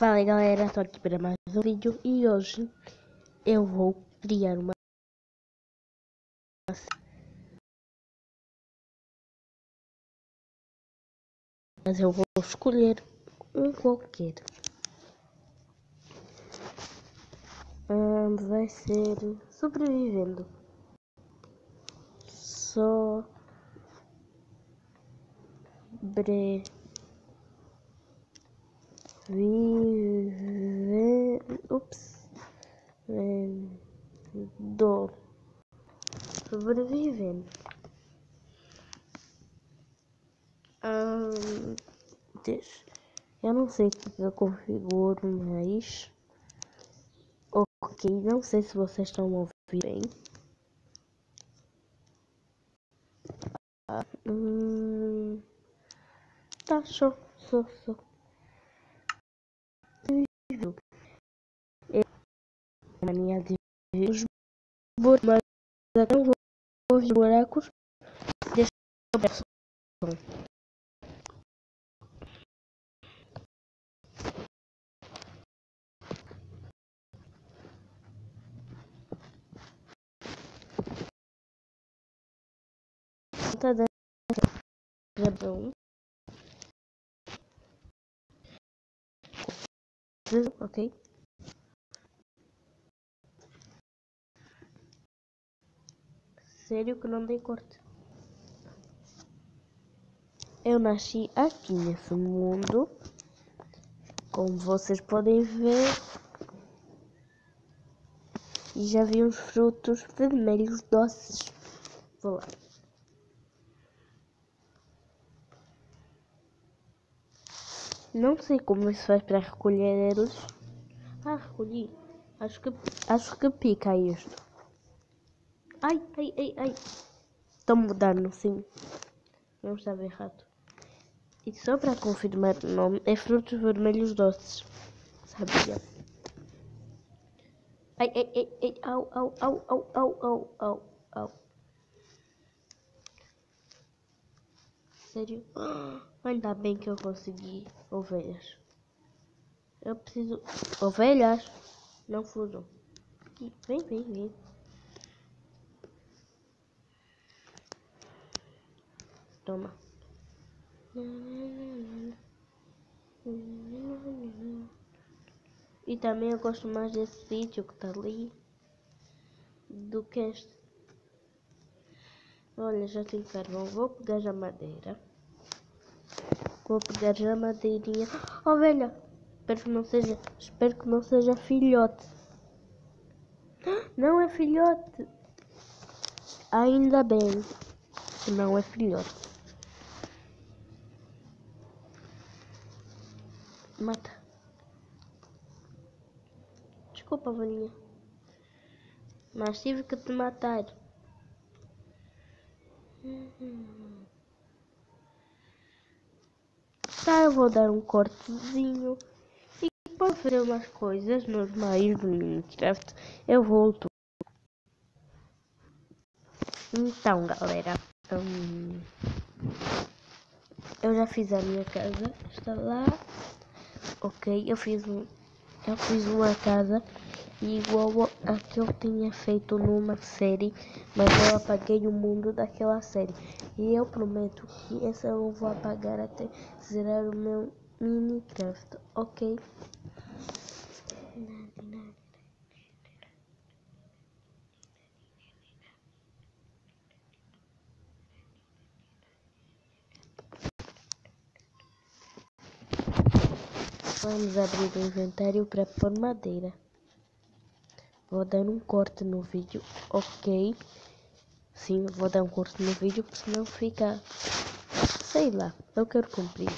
Fala aí galera, estou aqui para mais um vídeo e hoje eu vou criar uma mas eu vou escolher um qualquer. Hum, vai ser sobrevivendo. Só bre vive ups. Do sobrevivendo hum, deixa eu não sei o que eu configuro mais ok não sei se vocês estão ouvir bem. Hum, tá show show show mania de os buracos, mas até não ouvir buracos eu Tá dando ok? Sério que não dei corte. Eu nasci aqui nesse mundo. Como vocês podem ver. E já vi uns frutos vermelhos doces. Vou lá. Não sei como isso faz para recolher eles. Ah, recolhi. Acho que, acho que pica isto. Ai, ai, ai, ai. Estão mudando, sim. Não estava errado. E só para confirmar o nome, é frutos vermelhos doces. Sabia? Ai, ai, ai, ai, au, au, au, au, au, au, au, au. Sério? Ainda bem que eu consegui ovelhas. Eu preciso... Ovelhas? Não fujam. Vem, vem, vem. Toma. E também eu gosto mais desse sítio que está ali do que este. Olha, já tem carvão. Vou pegar a madeira. Vou pegar a madeirinha. Ovelha! Espero que não seja. Espero que não seja filhote. Não é filhote. Ainda bem que não é filhote. Mata. Desculpa, vaninha. Mas tive que te matar. Tá, eu vou dar um cortezinho. E para fazer umas coisas normais do Minecraft, eu volto. Então, galera. Hum, eu já fiz a minha casa. Está lá. Ok, eu fiz um, eu fiz uma casa igual a que eu tinha feito numa série, mas eu apaguei o mundo daquela série. E eu prometo que essa eu vou apagar até zerar o meu Minecraft, ok? Vamos abrir o inventário para pôr madeira. Vou dar um corte no vídeo, ok? Sim, vou dar um corte no vídeo, porque senão fica... Sei lá, eu quero cumprir.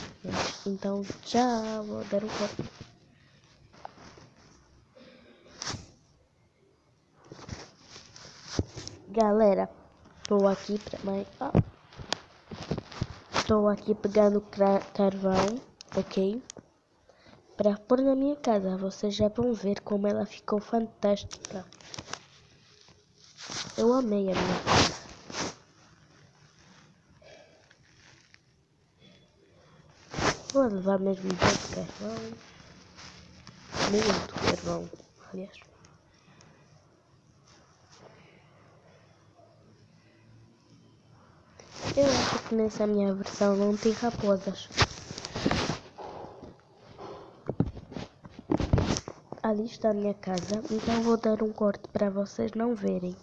Então, já vou dar um corte. Galera, estou aqui para mais... Estou aqui pegando carvão, ok? Para pôr na minha casa. Vocês já vão ver como ela ficou fantástica. Eu amei a minha casa. Vou levar mesmo um de carvão. Muito carvão, aliás. Eu acho que nessa minha versão não tem raposas. Ali está a minha casa, então vou dar um corte para vocês não verem.